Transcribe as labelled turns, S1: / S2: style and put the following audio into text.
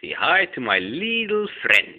S1: Say hi to my little friend.